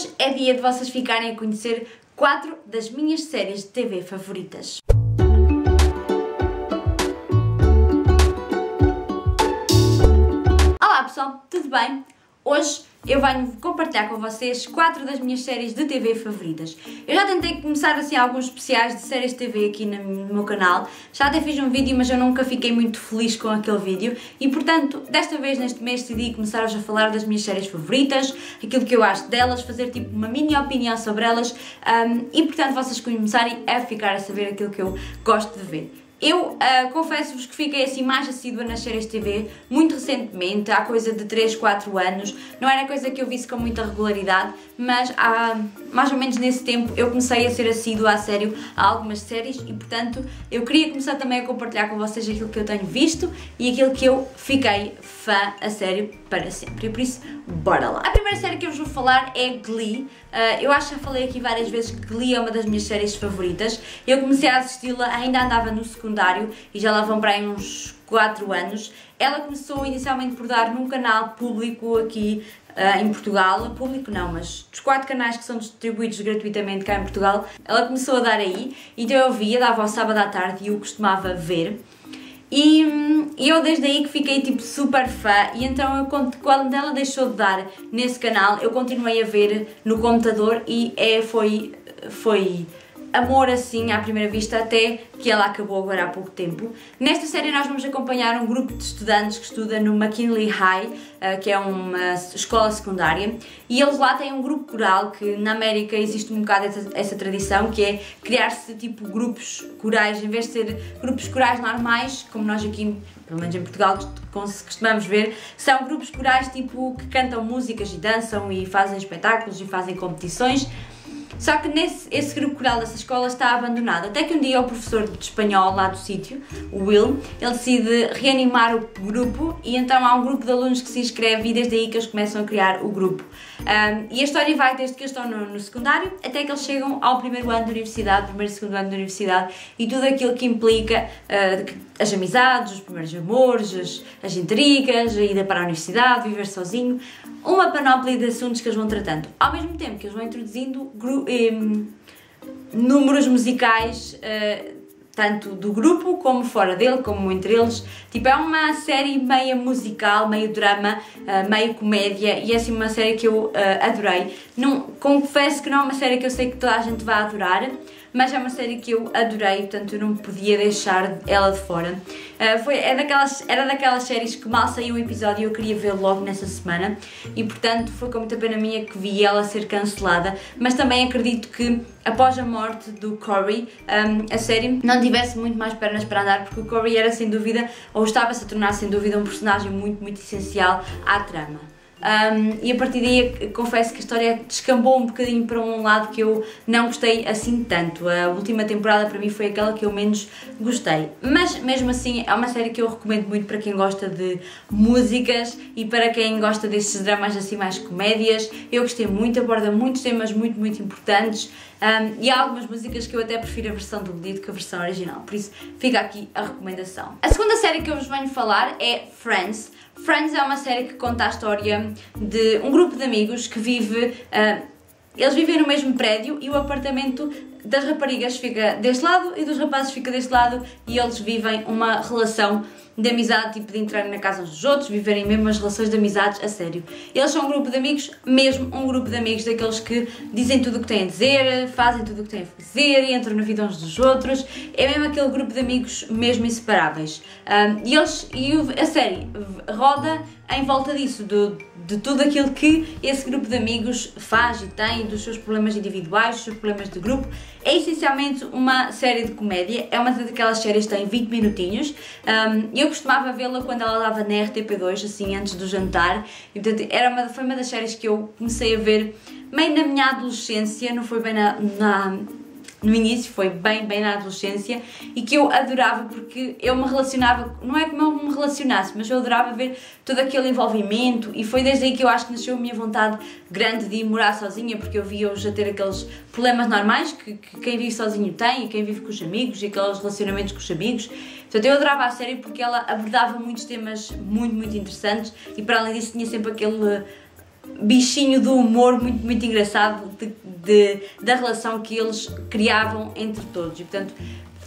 Hoje é dia de vocês ficarem a conhecer quatro das minhas séries de TV favoritas. Olá pessoal, tudo bem? Hoje eu venho compartilhar com vocês quatro das minhas séries de TV favoritas. Eu já tentei começar assim alguns especiais de séries de TV aqui no meu canal, já até fiz um vídeo mas eu nunca fiquei muito feliz com aquele vídeo e portanto desta vez neste mês decidi começar hoje a falar das minhas séries favoritas, aquilo que eu acho delas, fazer tipo uma mini opinião sobre elas um, e portanto vocês começarem a ficar a saber aquilo que eu gosto de ver. Eu uh, confesso-vos que fiquei assim mais assídua nas séries de TV muito recentemente, há coisa de 3, 4 anos. Não era coisa que eu visse com muita regularidade, mas há mais ou menos nesse tempo eu comecei a ser assídua a sério a algumas séries e portanto eu queria começar também a compartilhar com vocês aquilo que eu tenho visto e aquilo que eu fiquei fã a sério para sempre. E por isso, bora lá! A primeira série que eu vos vou falar é Glee. Uh, eu acho que já falei aqui várias vezes que Glee é uma das minhas séries favoritas. Eu comecei a assisti-la, ainda andava no secundário e já lá vão para aí uns 4 anos. Ela começou inicialmente por dar num canal público aqui uh, em Portugal, público não, mas dos quatro canais que são distribuídos gratuitamente cá em Portugal, ela começou a dar aí, então eu via, dava ao sábado à tarde e eu costumava ver. E eu desde aí que fiquei tipo super fã e então eu, quando ela deixou de dar nesse canal eu continuei a ver no computador e é, foi, foi amor assim à primeira vista até que ela acabou agora há pouco tempo. Nesta série nós vamos acompanhar um grupo de estudantes que estuda no McKinley High, eh, que é uma escola secundária, e eles lá têm um grupo coral que na América existe um bocado essa, essa tradição, que é criar-se tipo grupos corais, em vez de ser grupos corais normais, como nós aqui pelo menos em Portugal costumamos ver, são grupos corais tipo que cantam músicas e dançam e fazem espetáculos e fazem competições. Só que nesse, esse grupo coral dessa escola está abandonado. Até que um dia o professor de espanhol lá do sítio, o Will, ele decide reanimar o grupo e então há um grupo de alunos que se inscreve e desde aí que eles começam a criar o grupo. Um, e a história vai desde que eles estão no, no, secundário até que eles chegam ao primeiro ano de universidade, primeiro e segundo ano de universidade e tudo aquilo que implica uh, as amizades, os primeiros amores, as, as intrigas, a ida para a universidade, viver sozinho uma panóplia de assuntos que eles vão tratando. Ao mesmo tempo que eles vão introduzindo um, números musicais, uh, tanto do grupo como fora dele, como entre eles. Tipo, é uma série meio musical, meio drama, uh, meio comédia e é assim uma série que eu uh, adorei. Não, confesso que não é uma série que eu sei que toda a gente vai adorar, mas é uma série que eu adorei, portanto eu não podia deixar ela de fora. Uh, foi, é daquelas, era daquelas séries que mal saiu o episódio e eu queria ver logo nessa semana e portanto foi com muita pena minha que vi ela ser cancelada, mas também acredito que após a morte do Corey, um, a série não tivesse muito mais pernas para andar porque o Corey era sem dúvida, ou estava-se a tornar sem dúvida um personagem muito, muito essencial à trama. Um, e a partir daí confesso que a história descambou um bocadinho para um lado que eu não gostei assim tanto. A última temporada para mim foi aquela que eu menos gostei. Mas mesmo assim é uma série que eu recomendo muito para quem gosta de músicas e para quem gosta desses dramas assim mais comédias. Eu gostei muito, aborda muitos temas muito, muito importantes. Um, e há algumas músicas que eu até prefiro a versão do do que a versão original, por isso fica aqui a recomendação. A segunda série que eu vos venho falar é Friends. Friends é uma série que conta a história de um grupo de amigos que vive. Uh, eles vivem no mesmo prédio e o apartamento das raparigas fica deste lado e dos rapazes fica deste lado e eles vivem uma relação de amizade, tipo de entrar na casa uns dos outros, viverem mesmo as relações de amizades a sério. Eles são um grupo de amigos, mesmo um grupo de amigos daqueles que dizem tudo o que têm a dizer, fazem tudo o que têm a fazer, entram na vida uns dos outros. É mesmo aquele grupo de amigos mesmo inseparáveis. Um, e eles, e a série roda em volta disso, do, de tudo aquilo que esse grupo de amigos faz e tem, dos seus problemas individuais, dos seus problemas de grupo. É essencialmente uma série de comédia, é uma daquelas séries que tem 20 minutinhos. Um, eu costumava vê-la quando ela dava na RTP2, assim, antes do jantar, e portanto era uma, foi uma das séries que eu comecei a ver meio na minha adolescência, não foi bem na, na no início, foi bem, bem na adolescência e que eu adorava porque eu me relacionava, não é como eu me relacionasse, mas eu adorava ver todo aquele envolvimento e foi desde aí que eu acho que nasceu a minha vontade grande de ir morar sozinha porque eu via-os a ter aqueles problemas normais que, que, quem vive sozinho tem e quem vive com os amigos e aqueles relacionamentos com os amigos. Portanto, eu adorava a série porque ela abordava muitos temas muito, muito interessantes e para além disso tinha sempre aquele bichinho do humor muito, muito engraçado de, de, da relação que eles criavam entre todos. E portanto,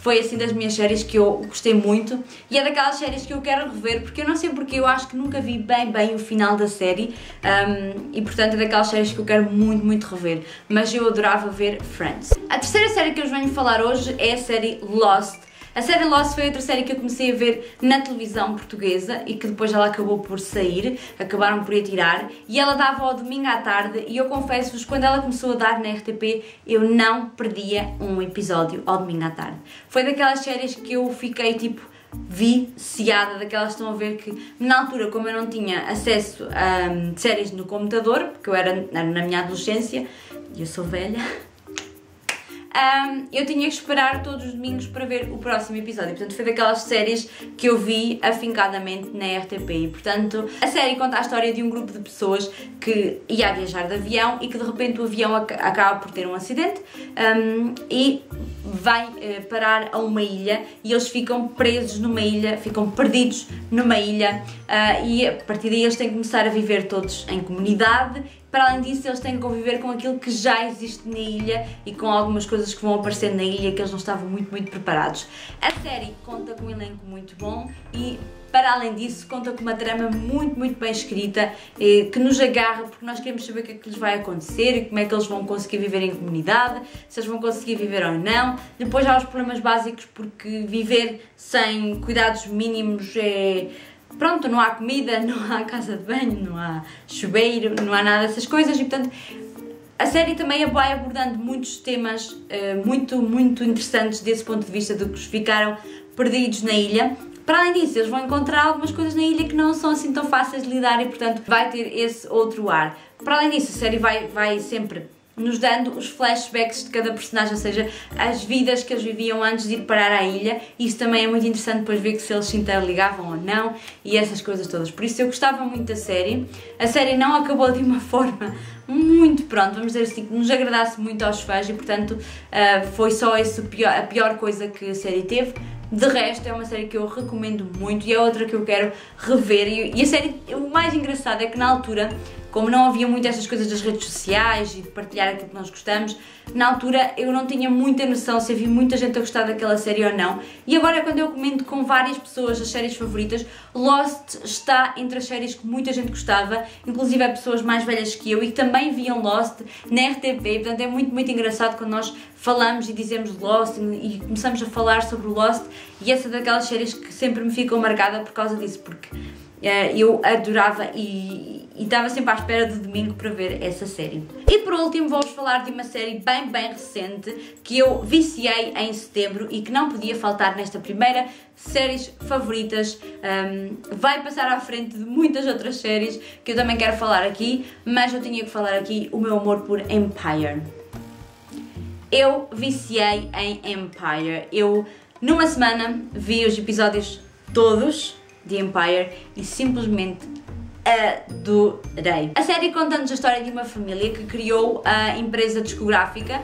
foi assim das minhas séries que eu gostei muito e é daquelas séries que eu quero rever porque eu não sei porque eu acho que nunca vi bem bem o final da série um, e portanto é daquelas séries que eu quero muito muito rever mas eu adorava ver Friends. A terceira série que eu vos venho falar hoje é a série Lost a série Lost foi outra série que eu comecei a ver na televisão portuguesa e que depois ela acabou por sair, acabaram por ir tirar e ela dava ao domingo à tarde e eu confesso-vos, quando ela começou a dar na RTP, eu não perdia um episódio ao domingo à tarde. Foi daquelas séries que eu fiquei tipo viciada, daquelas que estão a ver que na altura, como eu não tinha acesso a um, séries no computador, porque eu era na minha adolescência e eu sou velha um, eu tinha que esperar todos os domingos para ver o próximo episódio. Portanto, foi daquelas séries que eu vi afincadamente na RTP. Portanto, a série conta a história de um grupo de pessoas que ia viajar de avião e que de repente o avião acaba por ter um acidente um, e vai uh, parar a uma ilha e eles ficam presos numa ilha, ficam perdidos numa ilha uh, e a partir daí eles têm que começar a viver todos em comunidade para além disso, eles têm que conviver com aquilo que já existe na ilha e com algumas coisas que vão aparecer na ilha que eles não estavam muito, muito preparados. A série conta com um elenco muito bom e para além disso, conta com uma trama muito, muito bem escrita eh, que nos agarra porque nós queremos saber o que é que lhes vai acontecer e como é que eles vão conseguir viver em comunidade, se eles vão conseguir viver ou não. Depois há os problemas básicos porque viver sem cuidados mínimos é pronto, não há comida, não há casa de banho, não há chuveiro, não há nada dessas coisas e portanto a série também vai abordando muitos temas uh, muito, muito interessantes desse ponto de vista de que ficaram perdidos na ilha. Para além disso, eles vão encontrar algumas coisas na ilha que não são assim tão fáceis de lidar e, portanto, vai ter esse outro ar. Para além disso, a série vai, vai sempre nos dando os flashbacks de cada personagem, ou seja, as vidas que eles viviam antes de ir parar à ilha. Isso também é muito interessante depois ver se eles se interligavam ou não e essas coisas todas. Por isso eu gostava muito da série. A série não acabou de uma forma muito, pronto, vamos dizer assim, que nos agradasse muito aos fãs e portanto uh, foi só pior, a pior coisa que a série teve. De resto, é uma série que eu recomendo muito e é outra que eu quero rever. E a série, o mais engraçado é que na altura como não havia muito estas coisas das redes sociais e de partilhar aquilo que nós gostamos, na altura eu não tinha muita noção se havia muita gente a gostar daquela série ou não. E agora, quando eu comento com várias pessoas as séries favoritas, Lost está entre as séries que muita gente gostava, inclusive pessoas mais velhas que eu e que também viam Lost na RTP. Portanto, é muito, muito engraçado quando nós falamos e dizemos Lost e começamos a falar sobre Lost. E essa é daquelas séries que sempre me ficam marcada por causa disso, porque uh, eu adorava e e estava sempre à espera do domingo para ver essa série. E por último vou-vos falar de uma série bem bem recente que eu viciei em setembro e que não podia faltar nesta primeira séries favoritas. Um, vai passar à frente de muitas outras séries que eu também quero falar aqui, mas eu tinha que falar aqui o meu amor por Empire. Eu viciei em Empire. Eu numa semana vi os episódios todos de Empire e simplesmente adorei. A série conta-nos a história de uma família que criou a empresa discográfica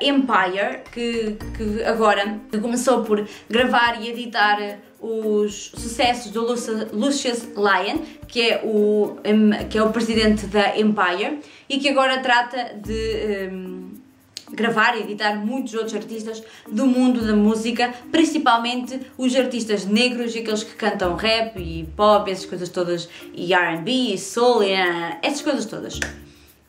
Empire, que, que agora começou por gravar e editar os sucessos do Lucius Lyon, que é o, que é o presidente da Empire, e que agora trata de. Um, gravar e editar muitos outros artistas do mundo da música, principalmente os artistas negros e aqueles que cantam rap e pop, essas coisas todas, e R&B, e soul, e, uh, essas coisas todas.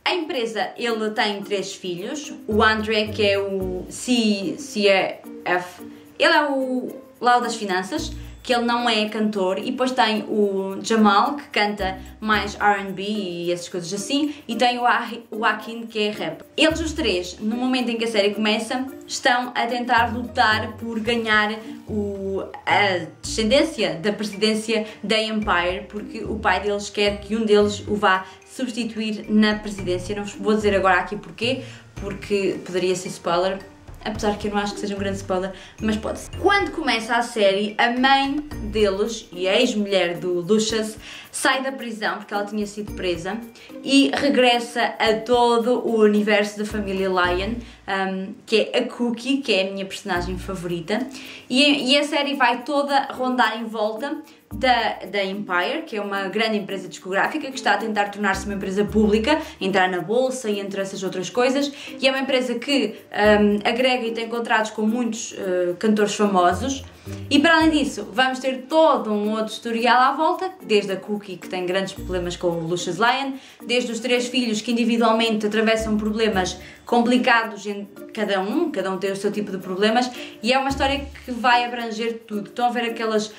A empresa, ele tem três filhos, o André, que é o CCF, ele é o lá das finanças, que ele não é cantor, e depois tem o Jamal, que canta mais RB e essas coisas assim, e tem o Akin, que é rap. Eles os três, no momento em que a série começa, estão a tentar lutar por ganhar o, a descendência da presidência da Empire, porque o pai deles quer que um deles o vá substituir na presidência. Não vos vou dizer agora aqui porquê, porque poderia ser spoiler, apesar que eu não acho que seja um grande spoiler, mas pode ser. Quando começa a série, a mãe deles e a ex-mulher do Lucius sai da prisão porque ela tinha sido presa e regressa a todo o universo da família Lion, um, que é a Cookie, que é a minha personagem favorita, e, e a série vai toda rondar em volta da, da Empire, que é uma grande empresa discográfica que está a tentar tornar-se uma empresa pública, entrar na bolsa e entre essas outras coisas, e é uma empresa que um, agrega e tem contratos com muitos uh, cantores famosos. E para além disso, vamos ter todo um outro historial à volta, desde a Cookie, que tem grandes problemas com o Lucius Lyon, desde os três filhos que individualmente atravessam problemas complicados em cada um, cada um tem o seu tipo de problemas, e é uma história que vai abranger tudo. Estão a ver aquelas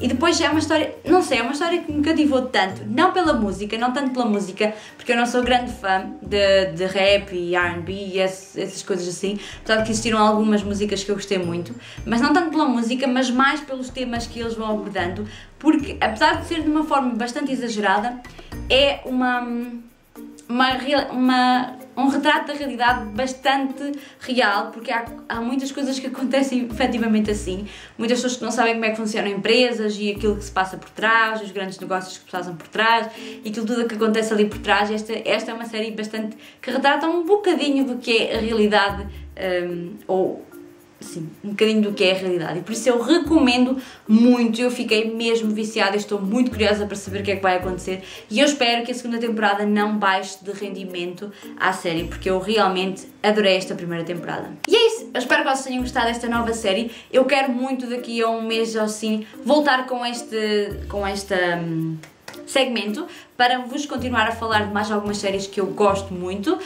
e depois é uma história, não sei, é uma história que me cativou tanto, não pela música, não tanto pela música, porque eu não sou grande fã de, de rap e RB e essas coisas assim, apesar que existiram algumas músicas que eu gostei muito, mas não tanto pela música, mas mais pelos temas que eles vão abordando, porque apesar de ser de uma forma bastante exagerada, é uma uma, uma, um retrato da realidade bastante real, porque há, há muitas coisas que acontecem efetivamente assim. Muitas pessoas que não sabem como é que funcionam empresas e aquilo que se passa por trás, os grandes negócios que se passam por trás e aquilo tudo que acontece ali por trás. Esta, esta é uma série bastante que retrata um bocadinho do que é a realidade um, ou sim, um bocadinho do que é a realidade. E por isso eu recomendo muito. Eu fiquei mesmo viciada, estou muito curiosa para saber o que é que vai acontecer e eu espero que a segunda temporada não baixe de rendimento à série, porque eu realmente adorei esta primeira temporada. E é isso, eu espero que vocês tenham gostado desta nova série. Eu quero muito daqui a um mês ou assim voltar com este com esta hum, segmento para vos continuar a falar de mais algumas séries que eu gosto muito.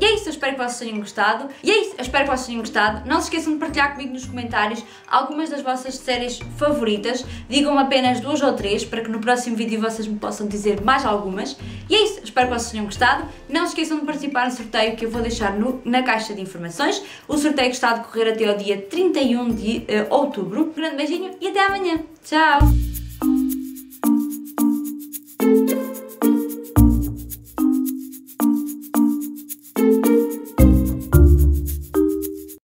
E é isso, eu espero que vocês tenham gostado. E é isso, eu espero que vocês tenham gostado. Não se esqueçam de partilhar comigo nos comentários algumas das vossas séries favoritas. Digam apenas duas ou três para que no próximo vídeo vocês me possam dizer mais algumas. E é isso, espero que vocês tenham gostado. Não se esqueçam de participar no sorteio que eu vou deixar no, na caixa de informações. O sorteio está a decorrer até ao dia 31 de uh, outubro. Um grande beijinho e até amanhã. Tchau!